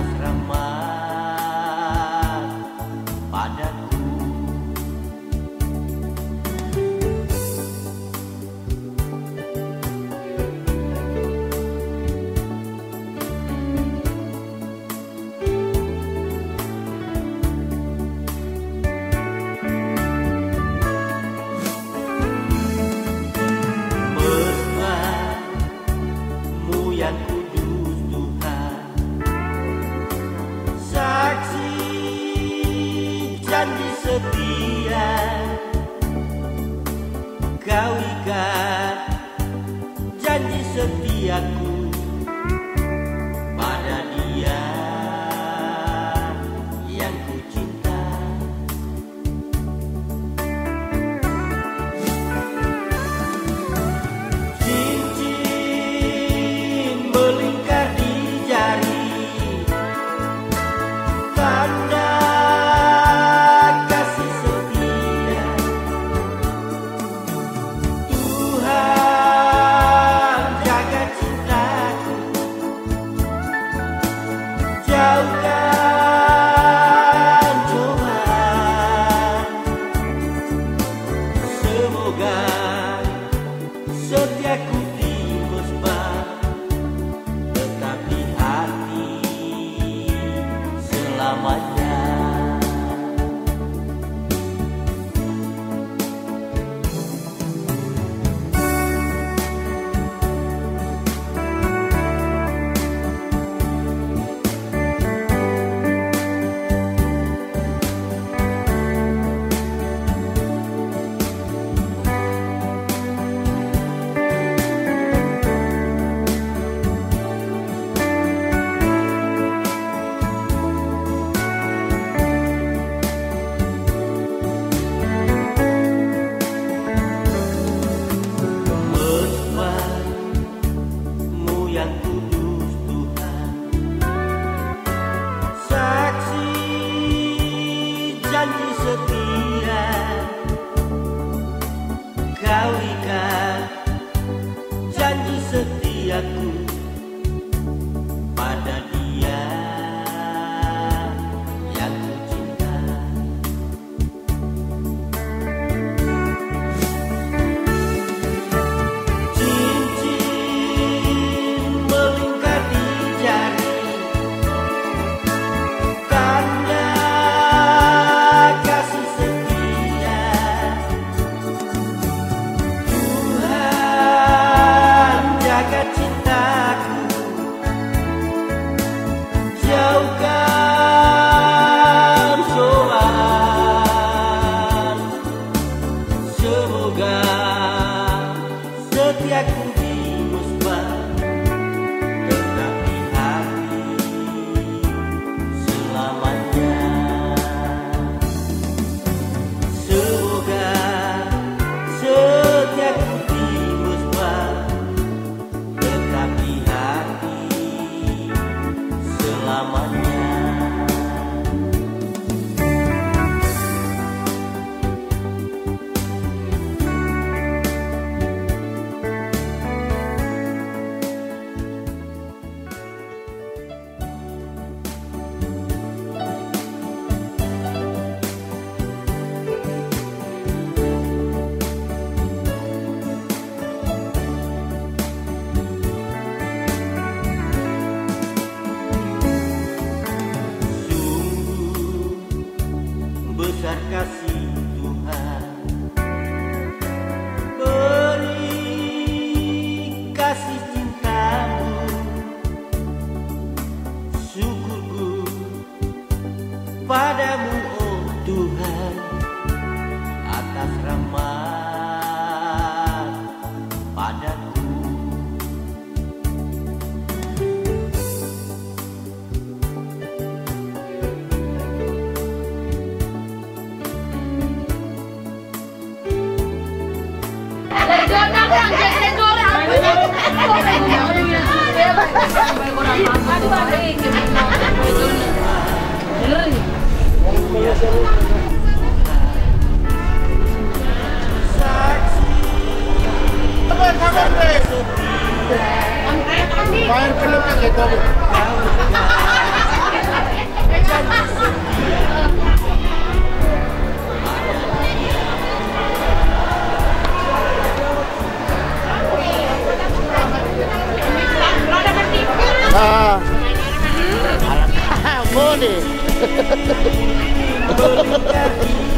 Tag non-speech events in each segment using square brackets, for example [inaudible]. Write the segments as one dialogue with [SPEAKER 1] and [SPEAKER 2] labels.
[SPEAKER 1] να kau ikat. Janji setiaku duniaku padamu oh Tuhan atas rahmat padaku Aduh, aduh,
[SPEAKER 2] aduh, aduh, Fire film kan
[SPEAKER 1] gitu. Ah. Money. rolling that beat.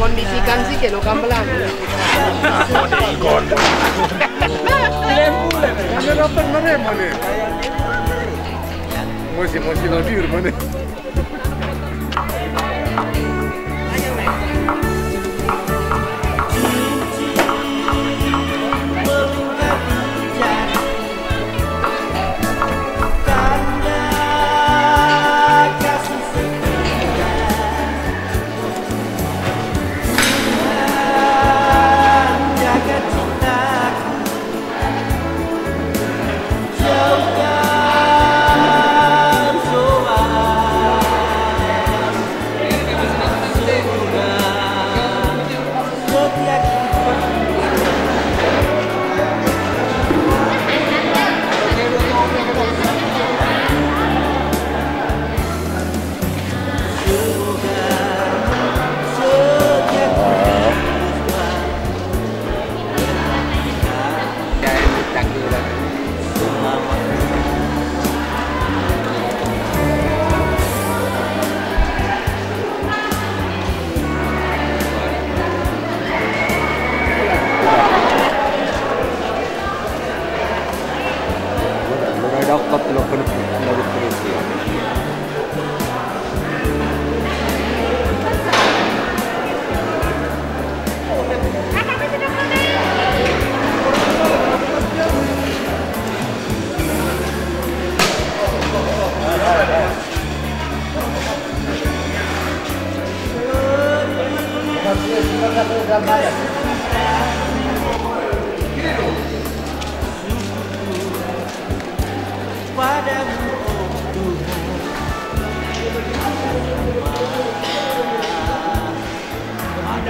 [SPEAKER 1] Con
[SPEAKER 3] mexicans sí que no camblan. Con.
[SPEAKER 1] Cambia la perna de mane.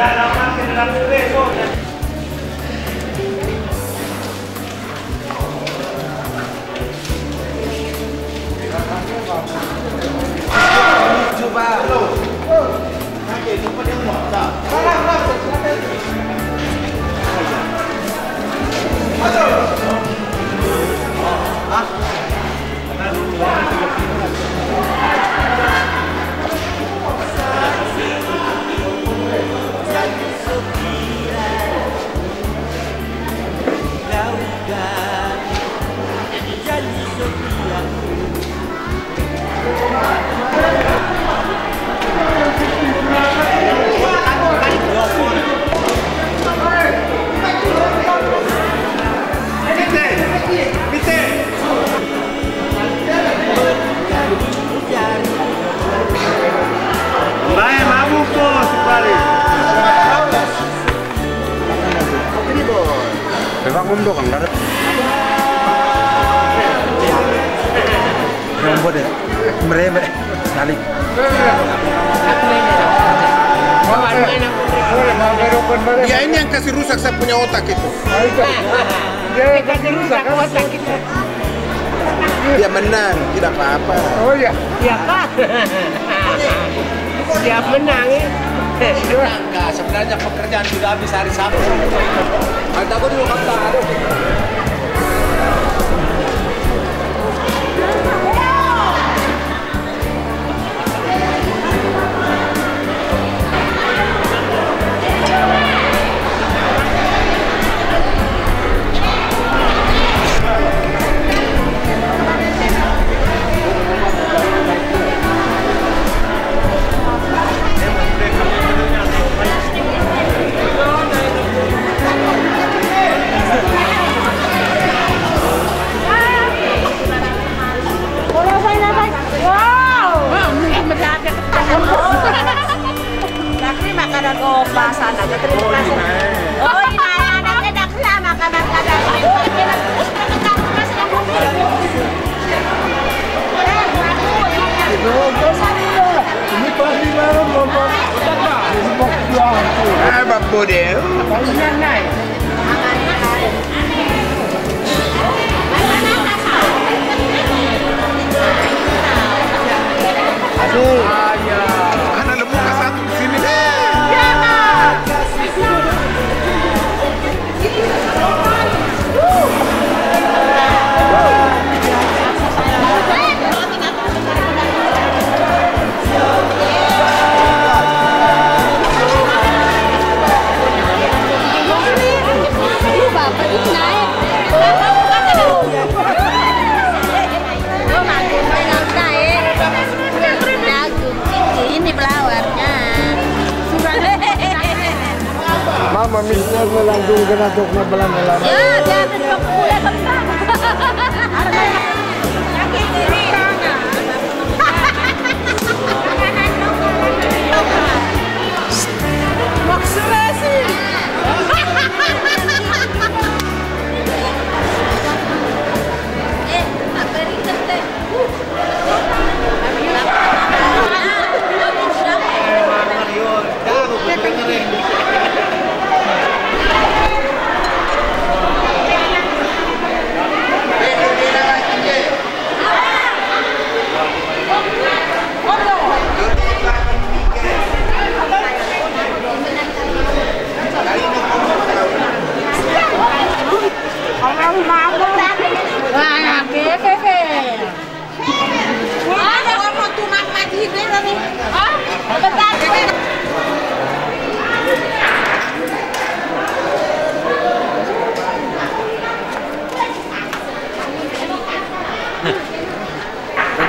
[SPEAKER 1] Ya nada más
[SPEAKER 2] generar peso.
[SPEAKER 4] Bebak umdo kang darat. Nombor deh. Mereka Nalik.
[SPEAKER 5] Ya ini yang kasih rusak saya punya otak itu.
[SPEAKER 3] Kasih rusak otak kita.
[SPEAKER 5] Dia menang, tidak apa-apa.
[SPEAKER 4] Oh iya.
[SPEAKER 3] Ya Pak. Siap menang ya.
[SPEAKER 1] Sebenarnya pekerjaan sudah habis hari Sabtu. Ada aku dulu kata aduh.
[SPEAKER 5] Ah, bapak dia. Anak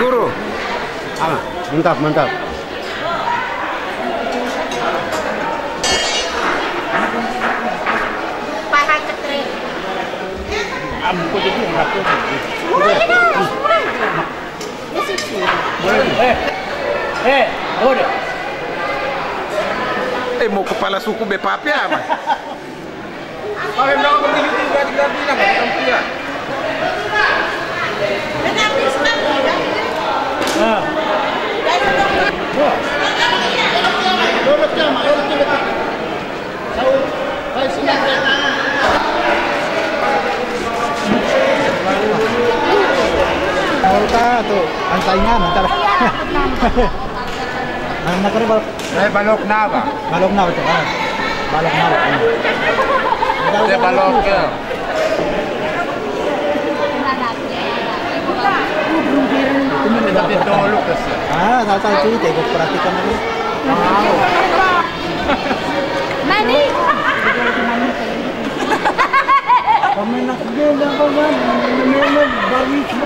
[SPEAKER 4] Guru. Ah, mantap, mantap.
[SPEAKER 6] Ketrik.
[SPEAKER 1] Eh, udah.
[SPEAKER 5] Eh mau kepala suku
[SPEAKER 1] bilang [laughs] nggak.
[SPEAKER 4] Mau ka tu antaingan antar. Ang nakari balok.
[SPEAKER 5] Saya balok nava.
[SPEAKER 4] Balok na ito. Ah. Balok na.
[SPEAKER 5] Saya balok. Tapi dulu kasi.
[SPEAKER 4] Ah, ini.
[SPEAKER 6] Mani.
[SPEAKER 4] Kami nak gila ka ba? Bagi sa